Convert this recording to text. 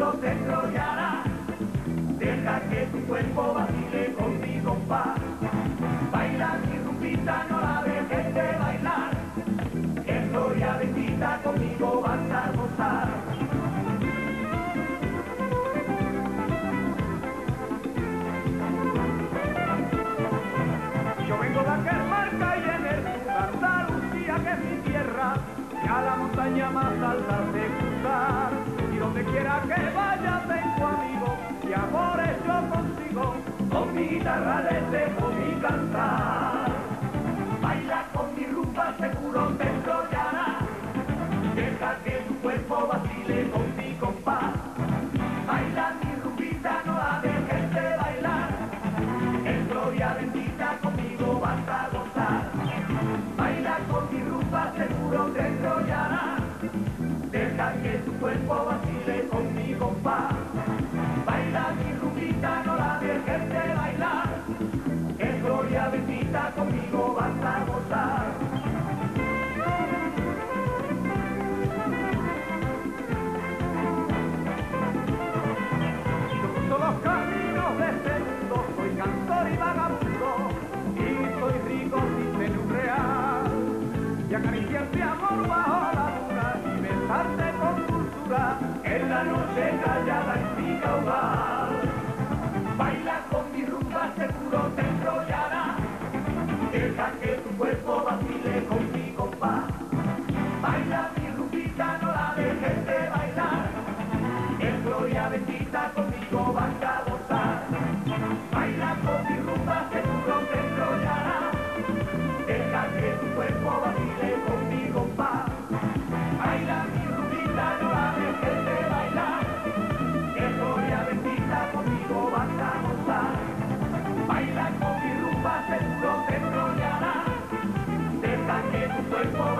mundo se enrollará. Deja que tu cuerpo vacile con mi compás. Baila mi rumbita, no la dejes de bailar. En gloria bendita conmigo vas a gozar. Yo vengo de aquel marca y en el Andalucía que es mi tierra, y a la montaña más alta de cruzar. Donde quiera que vaya tengo amigos y amores yo consigo, con mi guitarra en la noche callada en mi caudal. Baila con mi rumba, seguro te enrollará, deja que tu cuerpo vacile con Thank you.